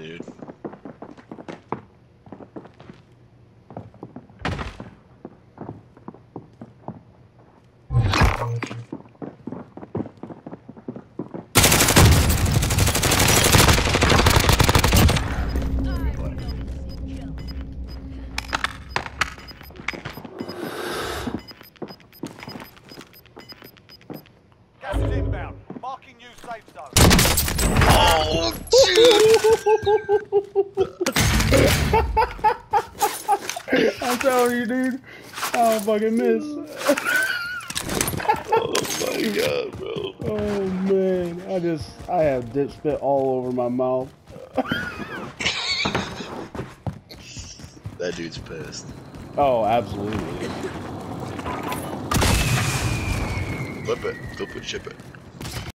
dude. Gas inbound. Marking new safe zone. I'm telling you, dude. I don't fucking miss. oh my god, bro. Oh man, I just I have dip spit all over my mouth. that dude's pissed. Oh, absolutely. Flip it. Flip it, chip it.